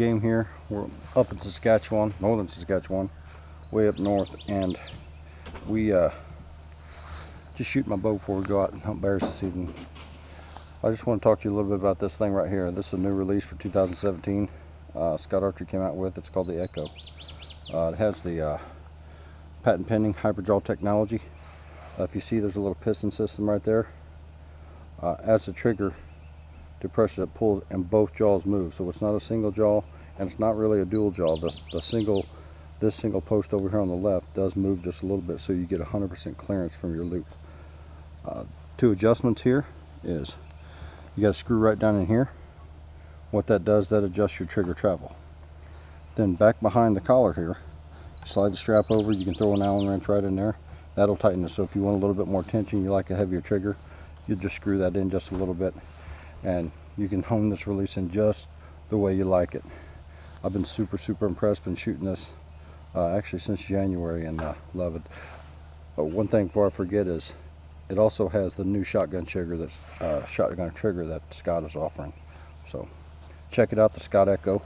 game here. We're up in Saskatchewan, northern Saskatchewan, way up north, and we uh, just shoot my bow before we go out and hunt bears this evening. I just want to talk to you a little bit about this thing right here. This is a new release for 2017. Uh, Scott Archery came out with. It's called the Echo. Uh, it has the uh, patent pending Hyperjaw technology. Uh, if you see, there's a little piston system right there. Uh, as the trigger to pressure that pulls and both jaws move. So it's not a single jaw and it's not really a dual jaw. The, the single, this single post over here on the left does move just a little bit so you get 100% clearance from your loop. Uh, two adjustments here is you got to screw right down in here. What that does, that adjusts your trigger travel. Then back behind the collar here, slide the strap over, you can throw an Allen wrench right in there. That'll tighten it. So if you want a little bit more tension, you like a heavier trigger, you just screw that in just a little bit and you can hone this release in just the way you like it. I've been super, super impressed. Been shooting this uh, actually since January and uh, love it. But one thing before I forget is it also has the new shotgun trigger that's uh, shotgun trigger that Scott is offering. So check it out, the Scott Echo.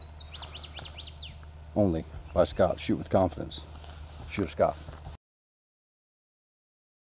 Only by Scott. Shoot with confidence. Shoot Scott.